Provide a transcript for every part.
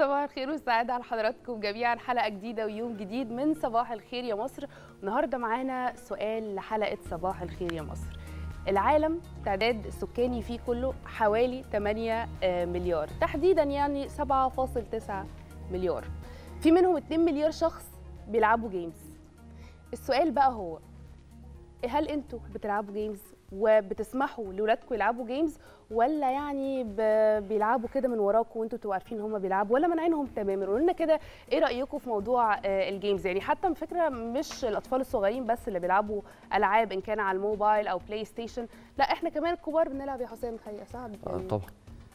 صباح الخير والسعادة على حضراتكم جميعا. حلقة جديدة ويوم جديد من صباح الخير يا مصر. النهاردة معانا سؤال لحلقة صباح الخير يا مصر. العالم تعداد السكاني فيه كله حوالي 8 مليار. تحديدا يعني 7.9 مليار. في منهم 2 مليار شخص بيلعبوا games السؤال بقى هو هل أنتوا بتلعبوا games وبتسمحوا لاولادكم يلعبوا games ولا يعني بيلعبوا كده من وراكم وانتوا تبقوا عارفين هم بيلعبوا ولا مانعينهم تماما. قولوا لنا كده إيه رأيكم في موضوع آه، ال games يعني حتى فكرة مش الأطفال الصغيرين بس اللي بيلعبوا ألعاب إن كان على الموبايل أو بلاي ستيشن لا إحنا كمان الكبار بنلعب يا حسام الحقيقة صعب يعني طبعا.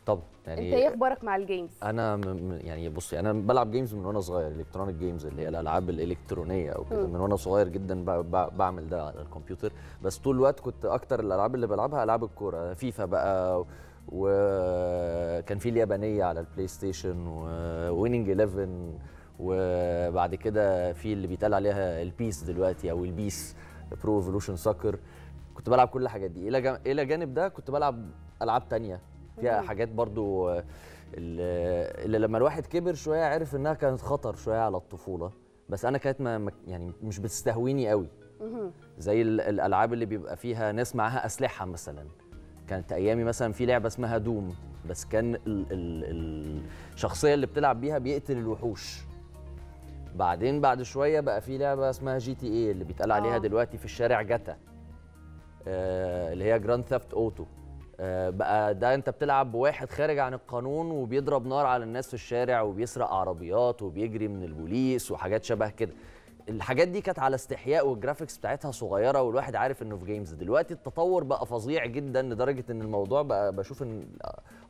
طبعا انت إيه يعني أخبارك مع ال games؟ أنا يعني بصي أنا بلعب games من وأنا صغير electronic games اللي هي الالعاب الالكترونية أو كده. من وأنا صغير جدا بعمل ده على الكمبيوتر. بس طول الوقت كنت أكتر الالعاب اللي بلعبها العاب الكورة فيفا بقى وكان في اليابانية على البلاي ستيشن و Winning 11 وبعد كده في اللي بيتقال عليها ال PES دلوقتي أو ال PES Pro Evolution Soccer كنت بلعب كل الحاجات دي. إلى جانب ده كنت بلعب ألعاب تانية. فيها. حاجات برضو اللي لما الواحد كبر شوية عرف إنها كانت خطر شوية على الطفولة. بس أنا كانت ما يعني مش بتستهويني قوي. زي ال- الألعاب اللي بيبقى فيها ناس معاها أسلحة مثلا. كانت أيامي مثلا في لعبة اسمها دوم. بس كان ال ال الشخصية اللي بتلعب بيها بيقتل الوحوش. بعدين بعد شوية بقى في لعبة اسمها GTA اللي بيتقال عليها آه. دلوقتي في الشارع جتا آه اللي هي Grand Theft Auto بقى ده انت بتلعب بواحد خارج عن القانون وبيضرب نار على الناس في الشارع وبيسرق عربيات وبيجري من البوليس وحاجات شبه كده. الحاجات دي كانت على استحياء وال graphics بتاعتها صغيرة والواحد عارف إنه في games دلوقتي التطور بقى فظيع جدا لدرجة إن الموضوع بقى بشوف إن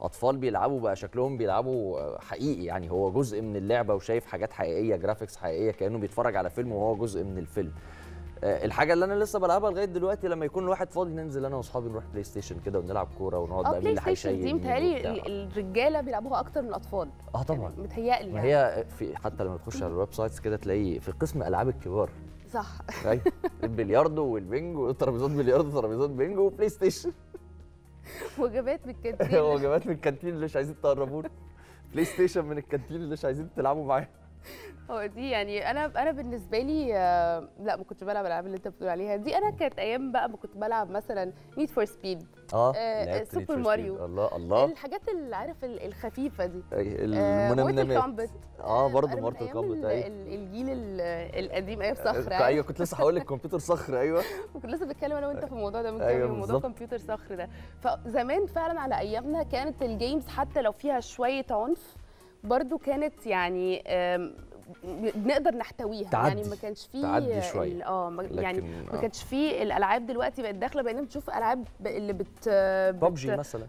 أطفال بيلعبوا بقى شكلهم بيلعبوا حقيقي. يعني هو جزء من اللعبة وشايف حاجات حقيقية graphics حقيقية كأنه بيتفرج على فيلم وهو جزء من الفيلم. آه، الحاجة اللي أنا لسه بلعبها لغاية دلوقتي لما يكون الواحد فاضي ننزل أنا وأصحابي نروح بلاي ستيشن كده ونلعب كورة ونقعد آه بقى مين اللي هيشيل دي متهيألي الرجالة بيلعبوها أكتر من الأطفال. آه طبعا. متهيألي يعني. هي في حتى لما تخش على ال websites كده تلاقي في قسم ألعاب الكبار. صح. أيوة. البلياردو وال ping وترابيزات بلياردو وترابيزات ping وبلاي ستيشن. وجبات بالكانتين وجبات من الكانتين اللي مش عايزين تقربونا؟ بلاي ستيشن من الكانتين اللي مش عايزين تلعبوا معاه هو دي يعني أنا أنا بالنسبة لي آه، لا ما كنتش بلعب الألعاب اللي أنت بتقول عليها دي. أنا كانت أيام بقى ما كنت بلعب مثلا Need for Speed آه آه، Super Speed. Mario. الله الله. الحاجات اللي عارف ال- الخفيفة دي. Mortal المنمنمات. آه برضه Mortal Kombat أيوه. الجيل ال- القديم. أيام صخر أيوه كنت لسه هقول لك كمبيوتر صخر أيوه. وكنت لسه بتكلم أنا وأنت في الموضوع ده من أيوة موضوع. كمبيوتر صخر ده. فزمان فعلا على أيامنا كانت ال games حتى لو فيها شوية عنف برضو كانت يعني بنقدر نحتويها. تعدي. يعني ما كانش فيه تعدي شوية. ال- آه يعني ما كانش فيه الألعاب دلوقتي بقت داخلة. بقينا بنشوف ألعاب اللي بت ببجي بت- مثلا.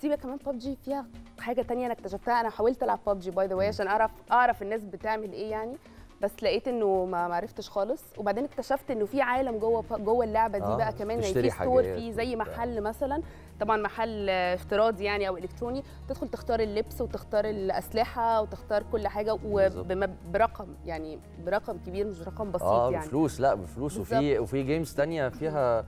سيبك كمان ببجي فيها حاجة تانية أنا اكتشفتها. أنا حاولت ألعب PUBG by the way عشان أعرف أعرف الناس بتعمل إيه يعني. بس لقيت إنه ما معرفتش خالص. وبعدين اكتشفت إنه في عالم جوه جوه اللعبة دي آه، بقى كمان يعني في store فيه زي. محل مثلا. طبعا محل آه، افتراضي يعني أو إلكتروني تدخل تختار اللبس وتختار الأسلحة وتختار كل حاجة. وبرقم يعني برقم كبير مش رقم بسيط آه يعني. بفلوس لا بفلوس. وفي وفي games تانية فيها آه،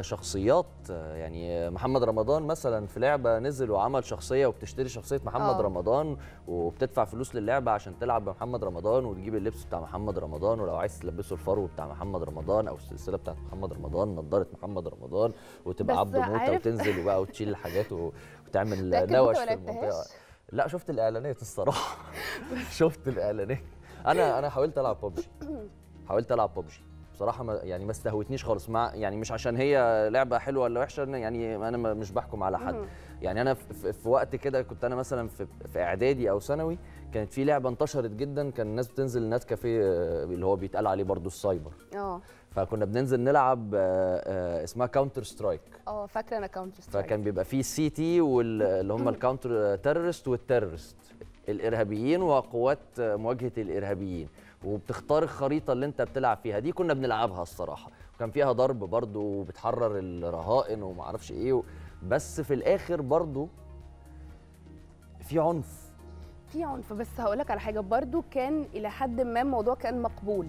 شخصيات يعني محمد رمضان مثلا في لعبة نزل وعمل شخصية وبتشتري شخصية محمد آه. رمضان وبتدفع فلوس للعبة عشان تلعب بمحمد رمضان وتجيب اللبس بتاع محمد رمضان ولو عايز تلبسه الفرو بتاع محمد رمضان أو السلسلة بتاعت محمد رمضان نضارة محمد رمضان وتبقى عبد موتة وتنزل وبقى وتشيل الحاجات وتعمل نوش في المنطقة. لا شفت الإعلانات الصراحة. شفت الإعلانات. أنا أنا حاولت ألعب ببجي حاولت ألعب ببجي بصراحة ما يعني ما استهوتنيش خالص. مع يعني مش عشان هي لعبة حلوة ولا وحشة يعني أنا مش بحكم على حد. يعني أنا في, في- في وقت كده كنت أنا مثلا في, في إعدادي أو ثانوي كانت في لعبة انتشرت جدا كان الناس بتنزل net cafe آه، اللي هو بيتقال عليه برضو السايبر. آه. فكنا بننزل نلعب آه، آه، اسمها Counter Strike آه فاكرة أنا Counter Strike فكان بيبقى فيه CT واللي هم ال counter terrorist وال terrorist الإرهابيين وقوات مواجهة الإرهابيين. وبتختار الخريطة اللي انت بتلعب فيها. دي كنا بنلعبها الصراحة. وكان فيها ضرب برضو وبتحرر الرهائن وما أعرفش إيه و... بس في الآخر برضو في عنف. في عنف. بس هقول لك على حاجة. برضو كان إلى حد ما الموضوع كان مقبول.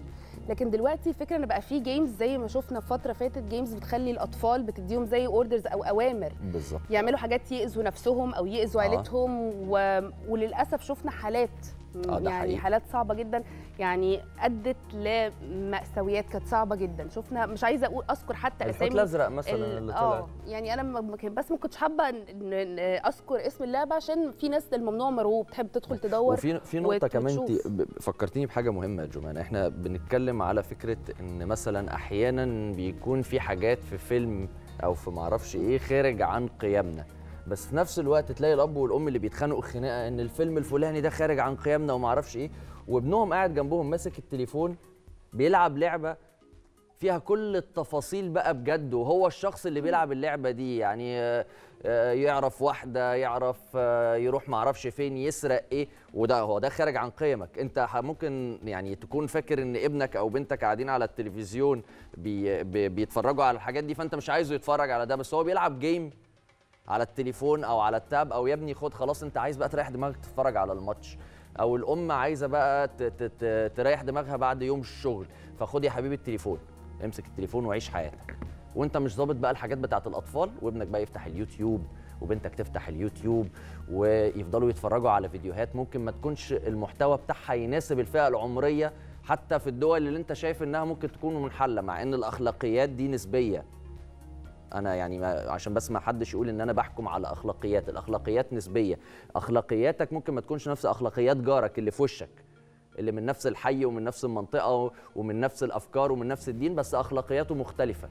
لكن دلوقتي فكرة إن بقى في games زي ما شفنا في فتره فاتت games بتخلي الأطفال بتديهم زي orders أو أوامر. بالظبط. يعملوا حاجات يأذوا نفسهم أو يأذوا آه. عيلتهم و... وللأسف شفنا حالات آه، ده يعني حقيقي. حالات صعبة جدا. يعني أدت لمأساويات كانت صعبة جدا. شفنا مش عايزة أقول أذكر حتى الحوت أسامي الأزرق مثلا ال- اللي آه طلع يعني أنا بس ما كنتش حابة أذكر اسم اللعبة عشان في ناس الممنوع مرغوب تحب تدخل تدور وفي في نقطة وت- كمان انت فكرتيني بحاجة مهمة يا جمان إحنا بنتكلم على فكرة إن مثلا أحيانا بيكون في حاجات في فيلم أو في معرفش إيه خارج عن قيمنا. بس في نفس الوقت تلاقي الأب والأم اللي بيتخانقوا خناقة إن الفيلم الفلاني ده خارج عن قيمنا ومعرفش إيه وابنهم قاعد جنبهم ماسك التليفون بيلعب لعبة فيها كل التفاصيل بقى بجد وهو الشخص اللي بيلعب اللعبة دي يعني آه، آه، يعرف واحدة يعرف آه، يروح معرفش فين يسرق إيه وده هو ده خارج عن قيمك. أنت ممكن يعني تكون فاكر إن ابنك أو بنتك قاعدين على التلفزيون بي بيتفرجوا على الحاجات دي فأنت مش عايزه يتفرج على ده بس هو بيلعب جيم على التليفون أو على التاب أو يا ابني خد خلاص أنت عايز بقى تريح دماغك تتفرج على الماتش. أو الأم عايزة بقى تريح دماغها بعد يوم الشغل فخد يا حبيبي التليفون. امسك التليفون وعيش حياتك. وأنت مش ظابط بقى الحاجات بتاعت الأطفال وابنك بقى يفتح اليوتيوب وبنتك تفتح اليوتيوب ويفضلوا يتفرجوا على فيديوهات. ممكن ما تكونش المحتوى بتاعها يناسب الفئة العمرية حتى في الدول اللي أنت شايف إنها ممكن تكون منحلة مع إن الأخلاقيات دي نسبية. أنا يعني ما عشان بس ما حدش يقول إن أنا بحكم على أخلاقيات الأخلاقيات نسبية. أخلاقياتك ممكن ما تكونش نفس أخلاقيات جارك اللي في وشك اللي من نفس الحي ومن نفس المنطقة ومن نفس الأفكار ومن نفس الدين بس أخلاقياته مختلفة.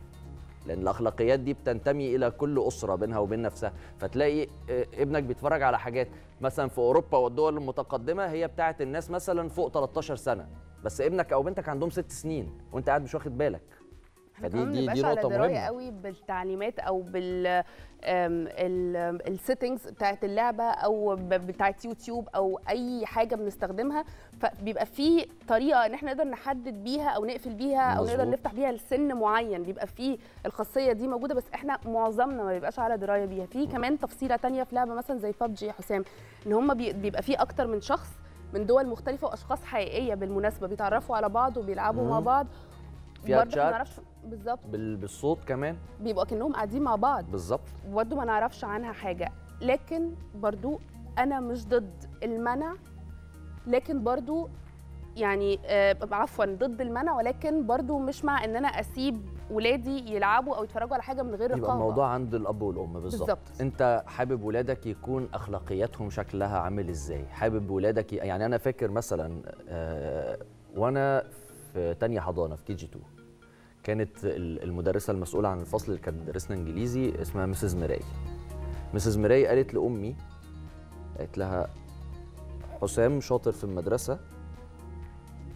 لأن الأخلاقيات دي بتنتمي إلى كل أسرة بينها وبين نفسها. فتلاقي آه، ابنك بيتفرج على حاجات مثلا في أوروبا والدول المتقدمة هي بتاعه الناس مثلا فوق 13 سنة. بس ابنك أو بنتك عندهم ست سنين وأنت قاعد مش واخد بالك. فدي- دي- دي دراية مهمة. قوي بالتعليمات أو بال ال settings بتاعت اللعبة أو بتاعت يوتيوب أو اي حاجة بنستخدمها فبيبقى في طريقة ان إحنا نقدر نحدد بيها أو نقفل بيها أو نقدر. نفتح بيها لسن معين بيبقى في الخاصية دي موجودة بس إحنا معظمنا ما بيبقاش على دراية بيها في كمان تفصيلة تانية في لعبة مثلا زي ببجي يا حسام ان هم بيبقى في أكتر من شخص من دول مختلفة واشخاص حقيقية بالمناسبة بيتعرفوا على بعض وبيلعبوا مع. بعض فيها تشات. بالظبط. بال- بالصوت كمان. بيبقوا كأنهم قاعدين مع بعض. بالظبط. برضه ما نعرفش عنها حاجة. لكن برضه أنا مش ضد المنع لكن برضه يعني آه، عفوا ضد المنع ولكن برضه مش مع إن أنا أسيب ولادي يلعبوا أو يتفرجوا على حاجة من غير يبقى رقابة. الموضوع عند الأب والأم بالظبط. أنت حابب ولادك يكون أخلاقياتهم شكلها عامل إزاي؟ حابب ولادك ي... يعني أنا فاكر مثلا آه وأنا في تانية حضانة في KG 2 كانت ال- المدرسة المسؤولة عن الفصل اللي كانت بتدرسنا انجليزي اسمها Mrs ميراي. Mrs ميراي قالت لأمي قالت لها حسام شاطر في المدرسة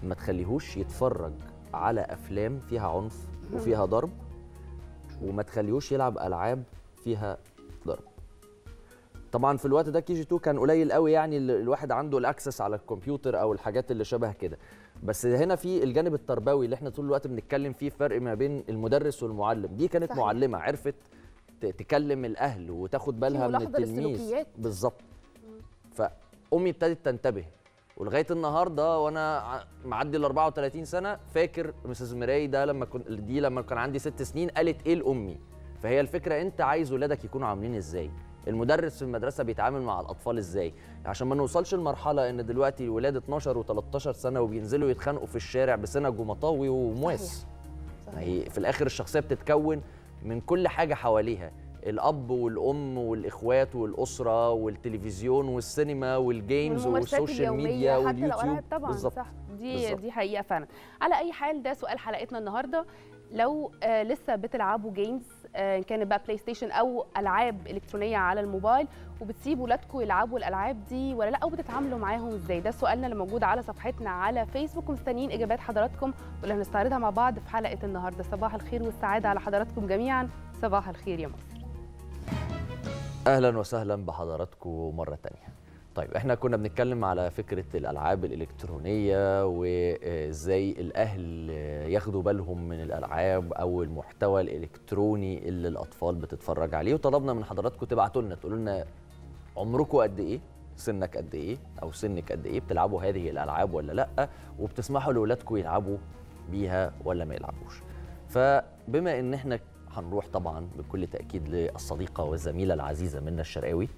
ما تخليهوش يتفرج على أفلام فيها عنف وفيها ضرب وما تخليهوش يلعب ألعاب فيها ضرب. طبعا في الوقت ده KG 2 كان قليل قوي يعني ال- الواحد عنده ال access على الكمبيوتر أو الحاجات اللي شبه كده. بس هنا في الجانب التربوي اللي إحنا طول الوقت بنتكلم فيه فرق ما بين المدرس والمعلم. دي كانت صحيح. معلمة عرفت تكلم الأهل وتاخد بالها من التلميذ. بالظبط. فأمي ابتدت تنتبه. ولغاية النهارده وأنا معدي ال 34 سنة فاكر مسز مراي ده لما كنت دي لما كان عندي ست سنين قالت إيه لأمي؟ فهي الفكرة أنت عايز ولادك يكونوا عاملين إزاي؟ المدرس في المدرسة بيتعامل مع الأطفال إزاي؟ عشان ما نوصلش لمرحلة إن دلوقتي الولاد 12 و13 سنة وبينزلوا يتخانقوا في الشارع بسنج ومطاوي ومواس هي في الآخر الشخصية بتتكون من كل حاجة حواليها الأب والأم والإخوات والأسرة والتلفزيون والسينما وال games وال social media واليوتيوب طبعا بالظبط. صح. دي بالظبط. دي حقيقة فعلا. على أي حال ده سؤال حلقتنا النهارده. لو آه لسه بتلعبوا games آه كانت بقى PlayStation أو ألعاب إلكترونية على الموبايل وبتسيبوا ولادكم يلعبوا الألعاب دي ولا لأ أو بتتعاملوا معاهم إزاي؟ ده سؤالنا اللي موجود على صفحتنا على فيسبوك ومستنيين إجابات حضراتكم واللي هنستعرضها مع بعض في حلقة النهارده. صباح الخير والسعادة على حضراتكم جميعا. صباح الخير يا مصر. أهلا وسهلا بحضراتكم مرة تانية. طيب إحنا كنا بنتكلم على فكرة الألعاب الإلكترونية وإزاي الأهل ياخدوا بالهم من الألعاب أو المحتوى الإلكتروني اللي الأطفال بتتفرج عليه. وطلبنا من حضراتكم تبعتوا لنا تقولوا لنا عمركم قد إيه سنك قد إيه أو سنك قد إيه بتلعبوا هذه الألعاب ولا لأ؟ وبتسمحوا لأولادكم يلعبوا بيها ولا ما يلعبوش. فبما إن إحنا هنروح طبعا بكل تأكيد للصديقة والزميلة العزيزة منى الشرقاوي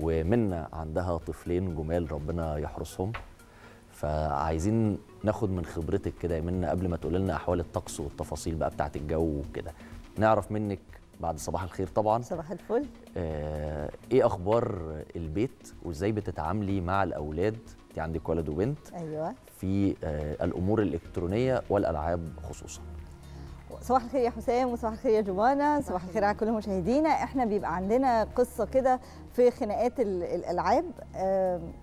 ومنى عندها طفلين جمال ربنا يحرسهم. فعايزين ناخد من خبرتك كده يا منى قبل ما تقول لنا أحوال الطقس والتفاصيل بقى بتاعه الجو وكده. نعرف منك بعد صباح الخير طبعا. صباح الفل. آه إيه أخبار البيت وإزاي بتتعاملي مع الأولاد؟ انت عندك ولد وبنت. أيوه. في آه الأمور الإلكترونية والألعاب خصوصا. صباح الخير يا حسام وصباح الخير يا جوانا صباح الخير على كل مشاهدينا إحنا بيبقى عندنا قصة كده في خناقات ال- الألعاب.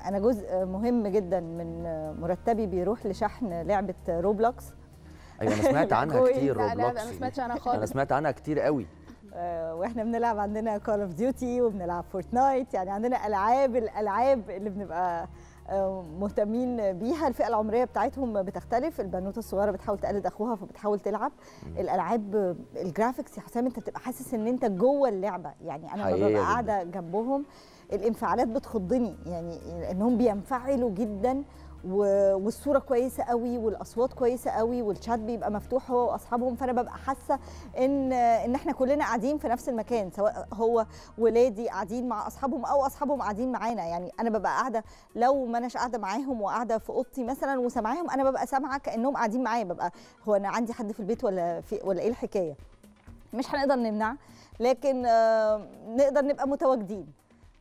أنا جزء مهم جدا من مرتبي بيروح لشحن لعبة Roblox. أيوه أنا سمعت عنها. كتير لا لا Roblox أنا. سمعتش عنها أنا خالص سمعت عنها كتير قوي. آه، وإحنا بنلعب عندنا Call of Duty وبنلعب Fortnite يعني عندنا ألعاب الألعاب اللي بنبقى مهتمين بيها. الفئة العمرية بتاعتهم بتختلف. البنوتة الصغيرة بتحاول تقلد أخوها فبتحاول تلعب. الألعاب الجرافيكس يا حسام أنت بتبقى حاسس إن أنت جوه اللعبة. يعني أنا ببقى. قاعدة جنبهم. الانفعالات بتخضني. يعني إنهم بينفعلوا جدا. والصورة كويسة قوي والأصوات كويسة قوي والشات بيبقى مفتوح هو وأصحابهم فأنا ببقى حاسة ان إن إحنا كلنا قاعدين في نفس المكان سواء هو ولادي قاعدين مع أصحابهم أو أصحابهم قاعدين معانا. يعني أنا ببقى قاعدة لو ما أناش قاعدة معاهم وقاعدة في أوضتي مثلا وسامعاهم أنا ببقى سامعة كأنهم قاعدين معايا. ببقى هو أنا عندي حد في البيت ولا في ولا إيه الحكاية؟ مش هنقدر نمنع لكن آه، نقدر نبقى متواجدين.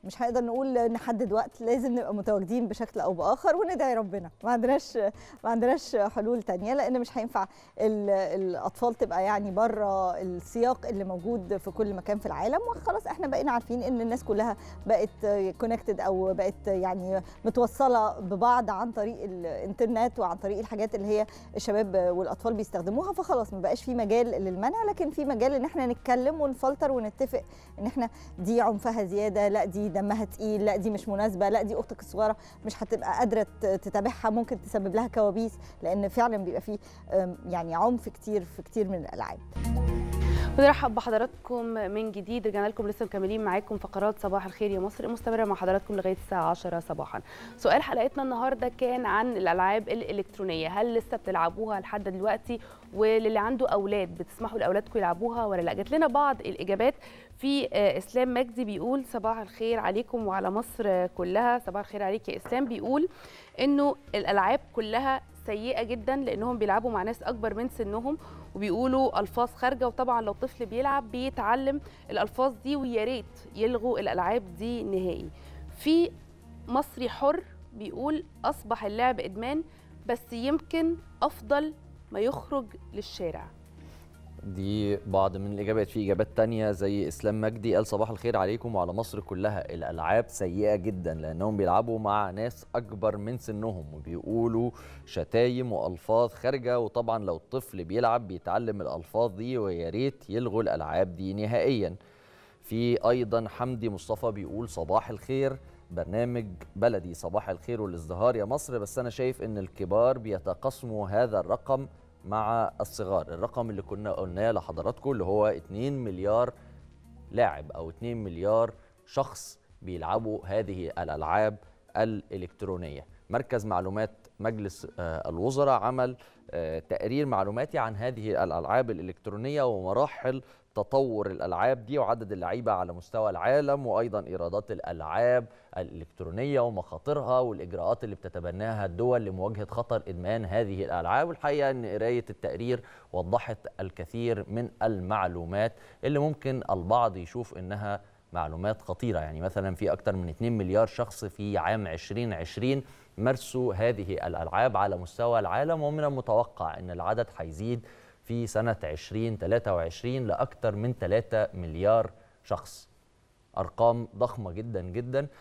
مش هنقدر نقول نحدد وقت لازم نبقى متواجدين بشكل أو بآخر وندعي ربنا. ما عندناش ما عندناش حلول تانية لأن مش هينفع ال- الأطفال تبقى يعني بره السياق اللي موجود في كل مكان في العالم. وخلاص إحنا بقينا عارفين إن الناس كلها بقت connected أو بقت يعني متوصلة ببعض عن طريق الإنترنت وعن طريق الحاجات اللي هي الشباب والأطفال بيستخدموها. فخلاص ما بقاش في مجال للمنع لكن في مجال إن إحنا نتكلم ونفلتر ونتفق إن إحنا دي عنفها زيادة لأ دي دمها تقيل لا دي مش مناسبة لا دي أختك الصغيرة مش هتبقى قادرة تتابعها ممكن تسبب لها كوابيس لأن فعلا بيبقى فيه يعني عنف كتير في كتير من الألعاب. بنرحب بحضراتكم من جديد. رجعنا لكم لسه مكملين معاكم فقرات صباح الخير يا مصر. مستمرة مع حضراتكم لغاية الساعة 10 صباحا. سؤال حلقتنا النهارده كان عن الألعاب الإلكترونية. هل لسه بتلعبوها لحد دلوقتي؟ وللي عنده أولاد بتسمحوا لأولادكم يلعبوها ولا لا؟ جات لنا بعض الإجابات في آه، إسلام مجدي بيقول صباح الخير عليكم وعلى مصر كلها. صباح الخير عليك يا إسلام. بيقول إنه الألعاب كلها سيئة جدا لأنهم بيلعبوا مع ناس أكبر من سنهم وبيقولوا ألفاظ خارجة وطبعا لو طفل بيلعب بيتعلم الألفاظ دي ويا ريت يلغوا الألعاب دي نهائي. في مصري حر بيقول أصبح اللعب إدمان بس يمكن أفضل ما يخرج للشارع. دي بعض من الإجابات. في إجابات تانية زي إسلام مجدي قال صباح الخير عليكم وعلى مصر كلها. الألعاب سيئة جدا لأنهم بيلعبوا مع ناس أكبر من سنهم وبيقولوا شتايم وألفاظ خارجة. وطبعا لو الطفل بيلعب بيتعلم الألفاظ دي ويا ريت يلغوا الألعاب دي نهائيا. في أيضا حمدي مصطفى بيقول صباح الخير. برنامج بلدي صباح الخير والإزدهار يا مصر. بس أنا شايف إن الكبار بيتقاسموا هذا الرقم مع الصغار. الرقم اللي كنا قلناه لحضراتكم اللي هو 2 مليار لاعب أو 2 مليار شخص بيلعبوا هذه الألعاب الإلكترونية. مركز معلومات مجلس آه، الوزراء عمل آه، تقرير معلوماتي عن هذه الألعاب الإلكترونية ومراحل تطور الألعاب دي وعدد اللعيبة على مستوى العالم وأيضا إيرادات الألعاب الإلكترونية ومخاطرها والإجراءات اللي بتتبناها الدول لمواجهة خطر إدمان هذه الألعاب. والحقيقة إن قراية التقرير وضحت الكثير من المعلومات اللي ممكن البعض يشوف إنها معلومات خطيرة. يعني مثلا في أكثر من 2 مليار شخص في عام 2020 مارسوا هذه الألعاب على مستوى العالم ومن المتوقع إن العدد هيزيد في سنة 2023 لأكثر من 3 مليار شخص. أرقام ضخمة جدا جدا.